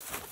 you